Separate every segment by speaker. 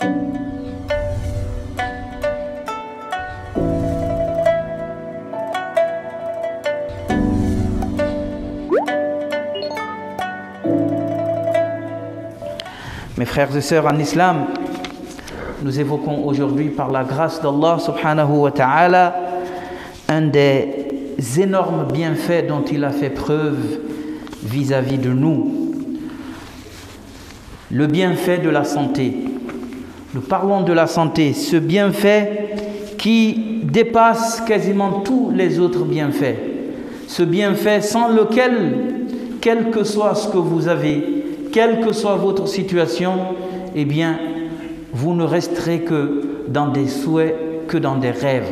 Speaker 1: Mes frères et sœurs en islam, nous évoquons aujourd'hui par la grâce d'Allah subhanahu wa ta'ala un des énormes bienfaits dont il a fait preuve vis-à-vis de nous. Le bienfait de la santé. Nous parlons de la santé, ce bienfait qui dépasse quasiment tous les autres bienfaits. Ce bienfait sans lequel, quel que soit ce que vous avez, quelle que soit votre situation, eh bien, vous ne resterez que dans des souhaits, que dans des rêves.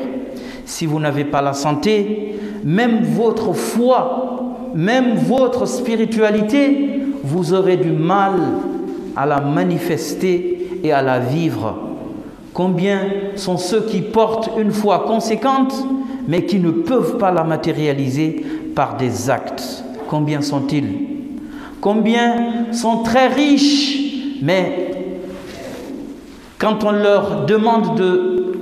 Speaker 1: Si vous n'avez pas la santé, même votre foi, même votre spiritualité, vous aurez du mal à la manifester et à la vivre. Combien sont ceux qui portent une foi conséquente, mais qui ne peuvent pas la matérialiser par des actes? Combien sont-ils? Combien sont très riches, mais quand on leur demande de,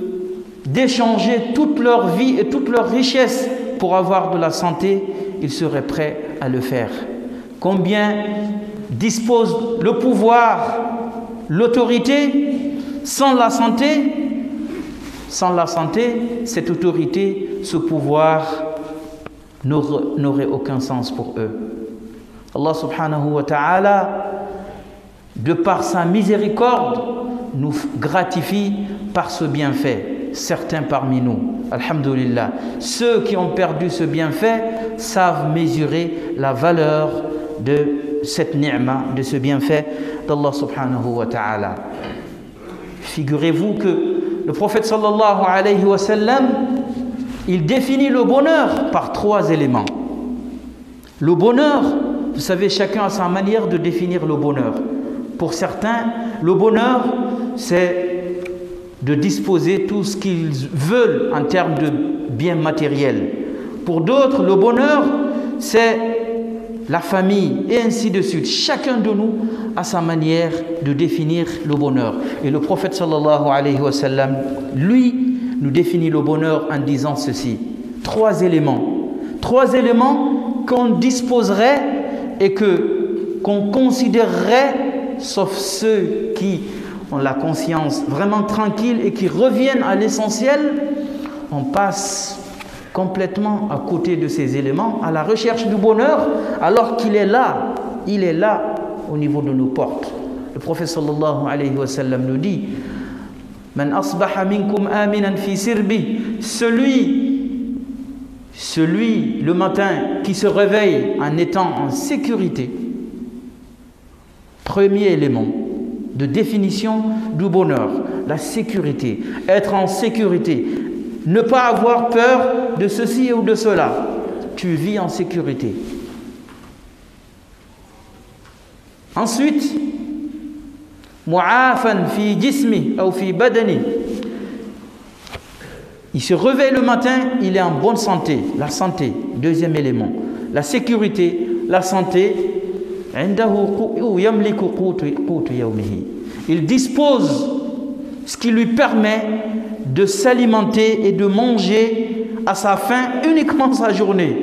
Speaker 1: d'échanger toute leur vie et toute leur richesse pour avoir de la santé, ils seraient prêts à le faire. Combien disposent le pouvoir, l'autorité sans la santé Sans la santé, cette autorité, ce pouvoir n'aurait aucun sens pour eux. Allah subhanahu wa ta'ala, de par sa miséricorde, nous gratifie par ce bienfait. Certains parmi nous, Alhamdulillah, ceux qui ont perdu ce bienfait savent mesurer la valeur de cette ni'ma, de ce bienfait d'Allah subhanahu wa ta'ala. Figurez-vous que le prophète sallallahu alayhi wa sallam, il définit le bonheur par trois éléments. Le bonheur, vous savez, chacun a sa manière de définir le bonheur. Pour certains, le bonheur, c'est de disposer tout ce qu'ils veulent en termes de biens matériels. Pour d'autres, le bonheur, c'est la famille et ainsi de suite. Chacun de nous a sa manière de définir le bonheur. Et le prophète sallallahu alayhi wa sallam, lui, nous définit le bonheur en disant ceci. Trois éléments. Trois éléments qu'on disposerait et que qu'on considérerait, sauf ceux qui ont la conscience vraiment tranquille et qui reviennent à l'essentiel, on passe complètement à côté de ces éléments, à la recherche du bonheur, alors qu'il est là, il est là au niveau de nos portes. Le prophète sallallahu alayhi wa sallam nous dit celui celui le matin qui se réveille en étant en sécurité, premier élément de définition du bonheur, la sécurité, être en sécurité, ne pas avoir peur de ceci ou de cela, tu vis en sécurité. Ensuite, fi badani, il se réveille le matin, il est en bonne santé. La santé, deuxième élément. La sécurité, la santé. Il dispose ce qui lui permet de s'alimenter et de manger à sa faim uniquement sa journée.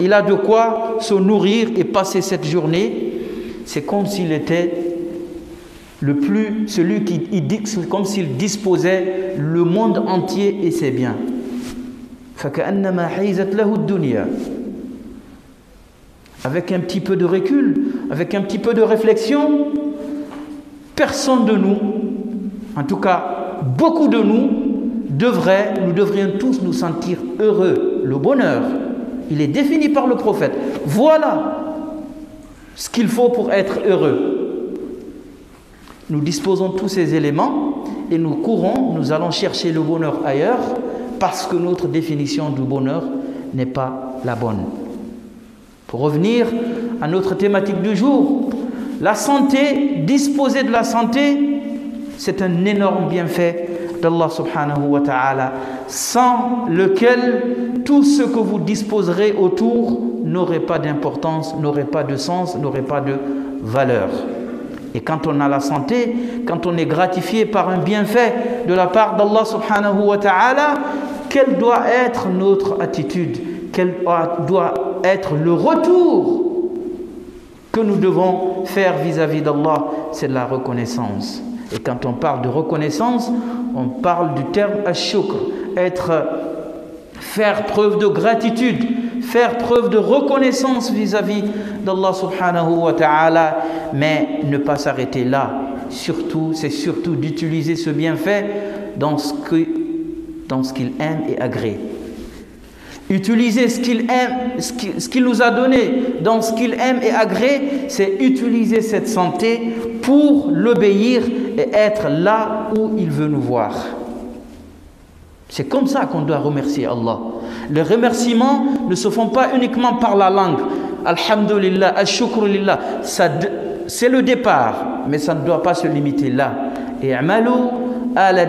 Speaker 1: Il a de quoi se nourrir et passer cette journée c'est comme s'il était le plus, celui qui il comme s'il disposait le monde entier et ses biens. Avec un petit peu de recul, avec un petit peu de réflexion, personne de nous, en tout cas beaucoup de nous, devrait, nous devrions tous nous sentir heureux. Le bonheur, il est défini par le prophète. Voilà ce qu'il faut pour être heureux. Nous disposons tous ces éléments et nous courons, nous allons chercher le bonheur ailleurs parce que notre définition du bonheur n'est pas la bonne. Pour revenir à notre thématique du jour, la santé, disposer de la santé, c'est un énorme bienfait d'Allah subhanahu wa ta'ala, sans lequel tout ce que vous disposerez autour n'aurait pas d'importance, n'aurait pas de sens, n'aurait pas de valeur. Et quand on a la santé, quand on est gratifié par un bienfait de la part d'Allah subhanahu wa ta'ala, quelle doit être notre attitude Quel doit être le retour que nous devons faire vis-à-vis d'Allah C'est la reconnaissance. Et quand on parle de reconnaissance, on parle du terme ashukr, être faire preuve de gratitude, faire preuve de reconnaissance vis-à-vis d'Allah subhanahu wa ta'ala, mais ne pas s'arrêter là. Surtout, c'est surtout d'utiliser ce bienfait dans ce dans ce qu'il aime et agrée. Utiliser ce qu'il nous a donné dans ce qu'il aime et agrée, c'est utiliser cette santé pour l'obéir et être là où il veut nous voir. C'est comme ça qu'on doit remercier Allah. Les remerciements ne se font pas uniquement par la langue. Alhamdulillah, al-shukrulillah. C'est le départ, mais ça ne doit pas se limiter là. Et amalou ala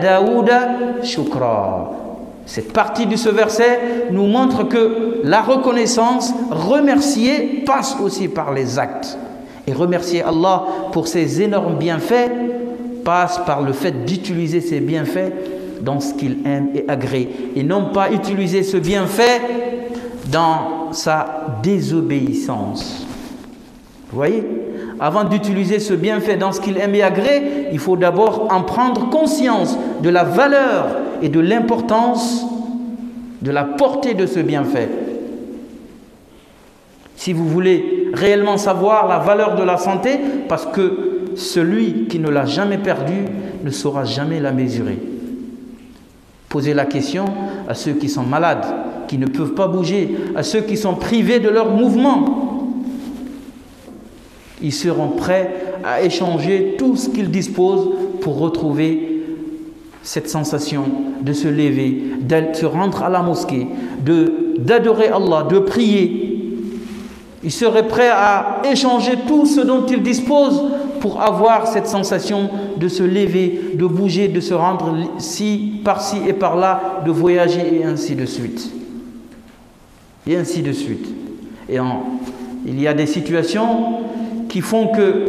Speaker 1: shukra. Cette partie de ce verset nous montre que la reconnaissance, remercier, passe aussi par les actes. Et remercier Allah pour ses énormes bienfaits passe par le fait d'utiliser ces bienfaits dans ce qu'il aime et agrée, et non pas utiliser ce bienfait dans sa désobéissance. Vous voyez? Avant d'utiliser ce bienfait dans ce qu'il aime et agrée, il faut d'abord en prendre conscience de la valeur et de l'importance, de la portée de ce bienfait. Si vous voulez réellement savoir la valeur de la santé, parce que celui qui ne l'a jamais perdue ne saura jamais la mesurer. Posez la question à ceux qui sont malades, qui ne peuvent pas bouger, à ceux qui sont privés de leur mouvement. Ils seront prêts à échanger tout ce qu'ils disposent pour retrouver cette sensation de se lever, de se rendre à la mosquée, d'adorer Allah, de prier. Ils seraient prêts à échanger tout ce dont ils disposent pour avoir cette sensation de se lever, de bouger, de se rendre ci, par-ci et par-là, de voyager et ainsi de suite. Et ainsi de suite. Et il y a des situations qui font que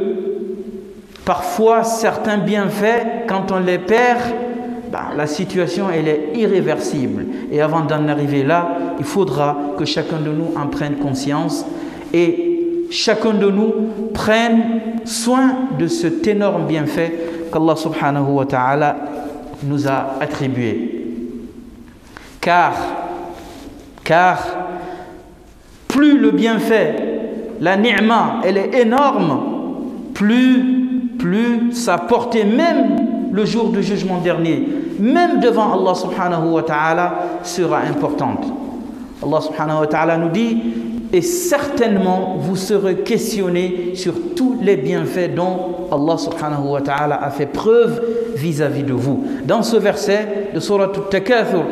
Speaker 1: parfois certains bienfaits, quand on les perd, ben, la situation elle est irréversible. Et avant d'en arriver là, il faudra que chacun de nous en prenne conscience et chacun de nous prenne soin de cet énorme bienfait qu'Allah subhanahu wa ta'ala nous a attribué. Car, car plus le bienfait, la ni'ma, elle est énorme, plus, plus sa portée, même le jour du jugement dernier, même devant Allah subhanahu wa ta'ala, sera importante. Allah subhanahu wa ta'ala nous dit et certainement vous serez questionné sur tous les bienfaits dont Allah subhanahu wa ta'ala a fait preuve vis-à-vis de vous. Dans ce verset de Surah Al-Takathur,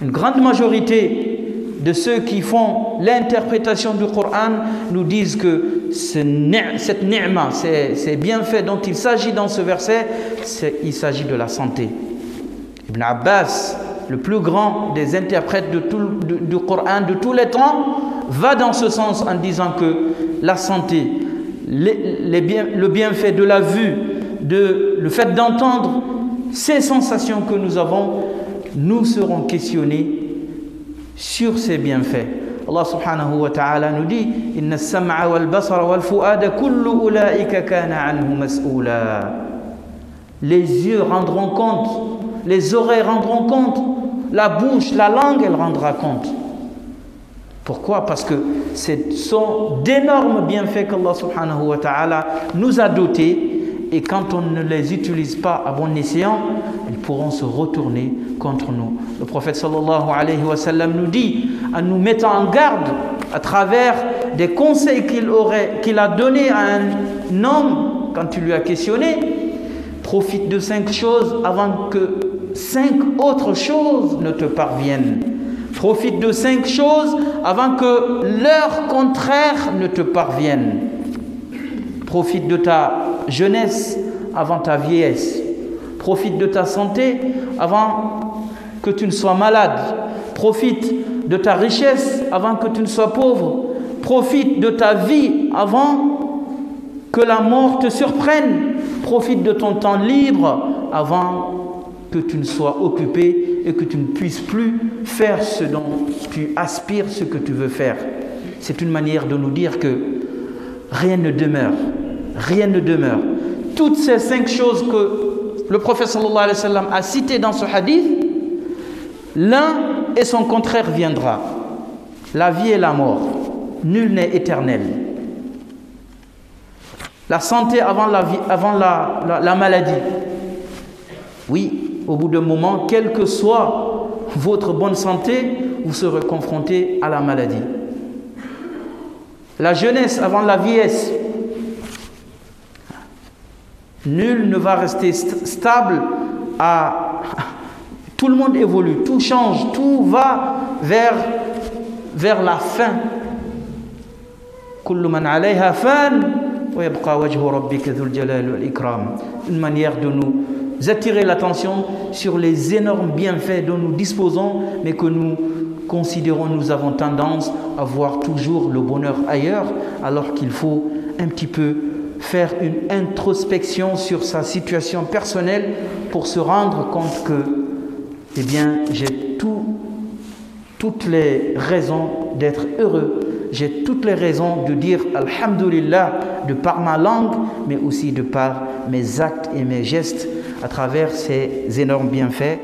Speaker 1: une grande majorité de ceux qui font l'interprétation du Coran nous disent que cette ni'ma, ces bienfaits dont il s'agit dans ce verset, il s'agit de la santé. Ibn Abbas le plus grand des interprètes de tout, du Coran de tous les temps, va dans ce sens en disant que la santé, le bienfait de la vue, de, le fait d'entendre ces sensations que nous avons, nous serons questionnés sur ces bienfaits. Allah subhanahu wa ta'ala nous dit. Les yeux rendront compte, les oreilles rendront compte, la bouche, la langue, elle rendra compte. Pourquoi? Parce que ce sont d'énormes bienfaits qu'Allah subhanahu wa ta'ala nous a dotés et quand on ne les utilise pas à bon escient, ils pourront se retourner contre nous. Le prophète sallallahu alayhi wa nous dit, en nous mettant en garde à travers des conseils qu'il qu'il a donnés à un homme quand il lui a questionné, profite de cinq choses avant que cinq autres choses ne te parviennent. Profite de cinq choses avant que leur contraire ne te parvienne. Profite de ta jeunesse avant ta vieillesse. Profite de ta santé avant que tu ne sois malade. Profite de ta richesse avant que tu ne sois pauvre. Profite de ta vie avant que la mort te surprenne. Profite de ton temps libre avant que tu ne sois occupé et que tu ne puisses plus faire ce dont tu aspires, ce que tu veux faire. C'est une manière de nous dire que rien ne demeure. Rien ne demeure. Toutes ces cinq choses que le prophète sallallahu alayhi wa a citées dans ce hadith, l'un et son contraire viendra. La vie et la mort. Nul n'est éternel. La santé avant la, vie, avant la, la maladie. Oui, au bout d'un moment, quelle que soit votre bonne santé, vous serez confronté à la maladie. La jeunesse avant la vieillesse. Nul ne va rester stable à... Tout le monde évolue, tout change, tout va vers, vers la fin. Une manière de nous attirer l'attention sur les énormes bienfaits dont nous disposons, mais que nous considérons, nous avons tendance à voir toujours le bonheur ailleurs, alors qu'il faut un petit peu faire une introspection sur sa situation personnelle pour se rendre compte que, eh bien, j'ai toutes les raisons d'être heureux. J'ai toutes les raisons de dire Alhamdulillah de par ma langue, mais aussi de par mes actes et mes gestes à travers ces énormes bienfaits.